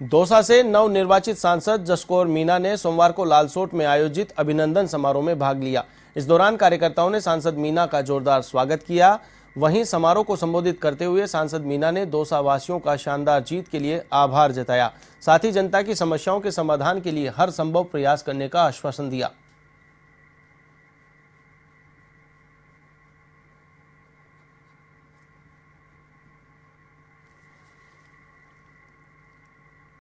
दौसा से नव निर्वाचित सांसद जसकोर मीना ने सोमवार को लालसोट में आयोजित अभिनंदन समारोह में भाग लिया। इस दौरान कार्यकर्ताओं ने सांसद मीना का जोरदार स्वागत किया। वहीं समारोह को संबोधित करते हुए सांसद मीना ने दौसा वासियों का शानदार जीत के लिए आभार जताया। साथ ही जनता की समस्याओं के समाधान के लिए हर संभव प्रयास करने का आश्वासन दिया।